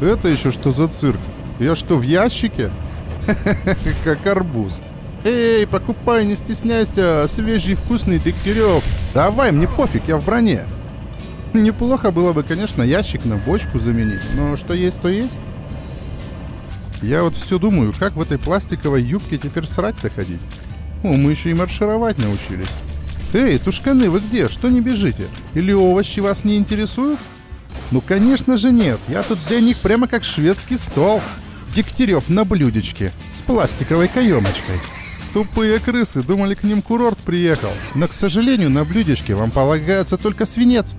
Это еще что за цирк? Я что, в ящике? Как арбуз. Эй, покупай, не стесняйся, свежий вкусный дегтярев. Давай, мне пофиг, я в броне. Неплохо было бы, конечно, ящик на бочку заменить, но что есть, то есть. Я вот все думаю, как в этой пластиковой юбке теперь срать-то ходить? О, мы еще и маршировать научились. Эй, тушканы, вы где? Что не бежите? Или овощи вас не интересуют? Ну, конечно же нет. Я тут для них прямо как шведский стол. Дегтярев на блюдечке с пластиковой каемочкой. Тупые крысы думали, к ним курорт приехал. Но, к сожалению, на блюдечке вам полагается только свинец.